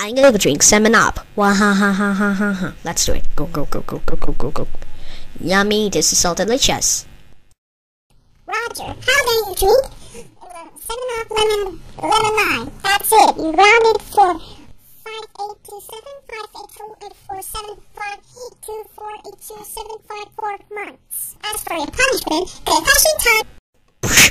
I'm gonna drink seven up. Wah ha ha ha ha ha ha. Let's do it. Go go go go go go go go. Yummy. This is so delicious. Roger, how many you drink? Seven up, lemon, lemon lime. That's it. You rounded for five eight two seven five eight two eight four seven five two four eight two seven five four months. As for your punishment, concussion time.